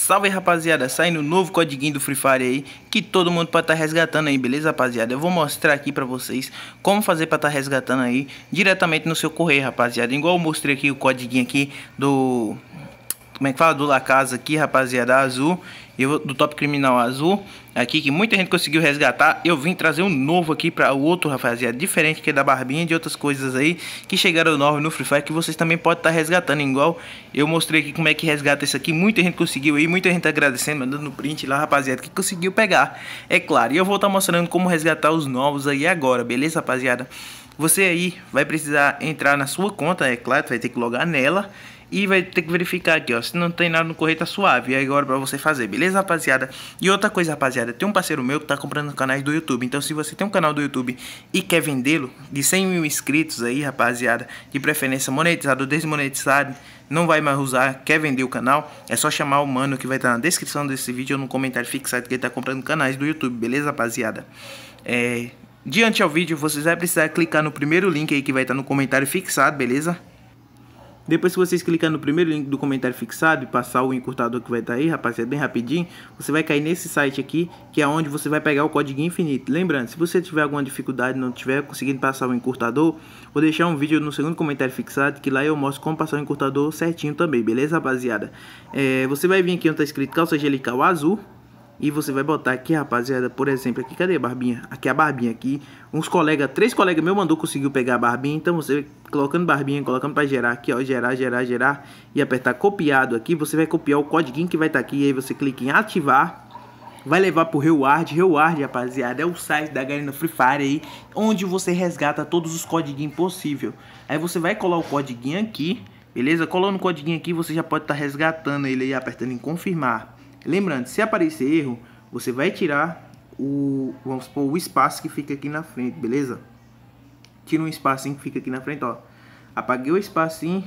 Salve rapaziada, saindo novo codiguinho do Free Fire aí Que todo mundo pode estar tá resgatando aí, beleza rapaziada? Eu vou mostrar aqui pra vocês como fazer pra estar tá resgatando aí Diretamente no seu correio rapaziada Igual eu mostrei aqui o codiguinho aqui do como é que fala? Do La Casa aqui, rapaziada, azul. Eu, do Top Criminal Azul. Aqui, que muita gente conseguiu resgatar. Eu vim trazer um novo aqui para o outro, rapaziada. Diferente que é da Barbinha e de outras coisas aí. Que chegaram novos no Free Fire. Que vocês também podem estar tá resgatando. Igual eu mostrei aqui como é que resgata isso aqui. Muita gente conseguiu aí. Muita gente agradecendo, mandando print lá, rapaziada. Que conseguiu pegar. É claro. E eu vou estar tá mostrando como resgatar os novos aí agora. Beleza, rapaziada? Você aí vai precisar entrar na sua conta. É claro, vai ter que logar nela e vai ter que verificar aqui, ó. Se não tem nada no correio, tá suave. E agora pra você fazer, beleza, rapaziada? E outra coisa, rapaziada. Tem um parceiro meu que tá comprando canais do YouTube. Então, se você tem um canal do YouTube e quer vendê-lo, de 100 mil inscritos aí, rapaziada, de preferência monetizado ou desmonetizado, não vai mais usar, quer vender o canal, é só chamar o mano que vai estar tá na descrição desse vídeo ou no comentário fixado que ele tá comprando canais do YouTube, beleza, rapaziada? É... Diante ao vídeo, vocês vão precisar clicar no primeiro link aí que vai estar tá no comentário fixado, beleza? Depois, se vocês clicar no primeiro link do comentário fixado e passar o encurtador que vai estar tá aí, rapaziada, bem rapidinho, você vai cair nesse site aqui, que é onde você vai pegar o código infinito. Lembrando, se você tiver alguma dificuldade não tiver conseguindo passar o encurtador, vou deixar um vídeo no segundo comentário fixado, que lá eu mostro como passar o encurtador certinho também, beleza, rapaziada? É, você vai vir aqui onde está escrito calça angelical azul, e você vai botar aqui, rapaziada, por exemplo, aqui, cadê a barbinha? Aqui a barbinha aqui. Uns colegas, três colegas meu mandou conseguiu pegar a barbinha. Então você colocando barbinha, colocando para gerar aqui, ó, gerar, gerar, gerar e apertar copiado aqui, você vai copiar o código que vai estar tá aqui, aí você clica em ativar. Vai levar pro Reward, Reward, rapaziada, é o site da Garena Free Fire aí, onde você resgata todos os códigos possível. Aí você vai colar o código aqui, beleza? Colando o código aqui, você já pode estar tá resgatando ele aí, apertando em confirmar. Lembrando, se aparecer erro, você vai tirar o, vamos supor, o espaço que fica aqui na frente, beleza? Tira um espacinho que fica aqui na frente, ó. Apaguei o espacinho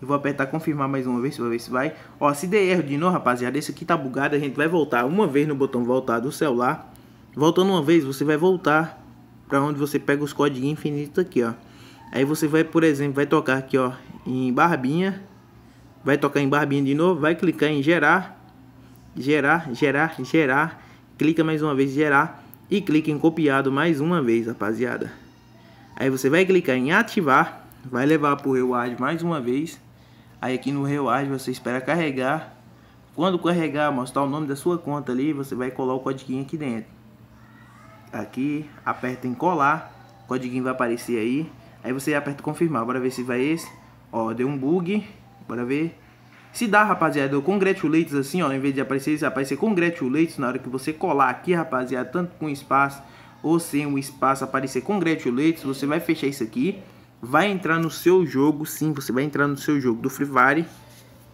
e vou apertar confirmar mais uma vez, para ver se vai. Ó, se der erro de novo, rapaziada, esse aqui tá bugado, a gente vai voltar uma vez no botão voltar do celular. Voltando uma vez, você vai voltar para onde você pega os códigos infinitos aqui, ó. Aí você vai, por exemplo, vai tocar aqui, ó, em barbinha. Vai tocar em barbinha de novo, vai clicar em gerar gerar, gerar, gerar. Clica mais uma vez gerar e clica em copiado mais uma vez, rapaziada. Aí você vai clicar em ativar, vai levar para o reward mais uma vez. Aí aqui no reward você espera carregar. Quando carregar, mostrar o nome da sua conta ali, você vai colar o código aqui dentro. Aqui, aperta em colar, o código vai aparecer aí. Aí você aperta confirmar, bora ver se vai esse. Ó, deu um bug, bora ver. Se dá, rapaziada, o congratulates assim, ó, em vez de aparecer, aparecer congratulates na hora que você colar aqui, rapaziada, tanto com espaço ou sem o espaço aparecer congratulates, você vai fechar isso aqui, vai entrar no seu jogo, sim, você vai entrar no seu jogo do Free Fire,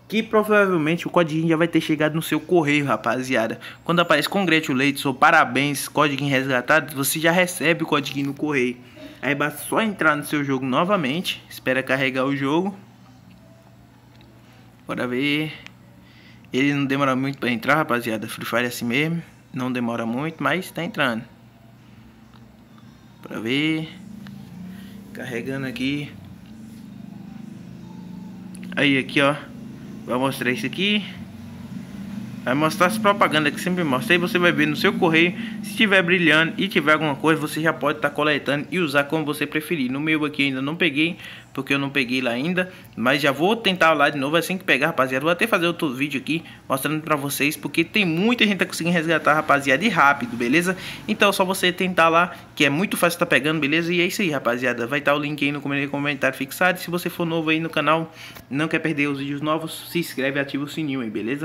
que provavelmente o código já vai ter chegado no seu correio, rapaziada. Quando aparece congratulates ou parabéns, código resgatado, você já recebe o código no correio. Aí basta só entrar no seu jogo novamente, espera carregar o jogo. Bora ver. Ele não demora muito pra entrar, rapaziada. Free Fire é assim mesmo. Não demora muito, mas tá entrando. Bora ver. Carregando aqui. Aí, aqui, ó. Vou mostrar isso aqui. Vai mostrar as propagandas que sempre mostra. Aí você vai ver no seu correio. Se estiver brilhando e tiver alguma coisa, você já pode estar tá coletando e usar como você preferir. No meu aqui ainda não peguei, porque eu não peguei lá ainda. Mas já vou tentar lá de novo assim que pegar, rapaziada. Vou até fazer outro vídeo aqui mostrando pra vocês. Porque tem muita gente que tá conseguindo resgatar, rapaziada, e rápido, beleza? Então é só você tentar lá, que é muito fácil estar tá pegando, beleza? E é isso aí, rapaziada. Vai estar tá o link aí no comentário fixado. Se você for novo aí no canal, não quer perder os vídeos novos, se inscreve e ativa o sininho aí, beleza?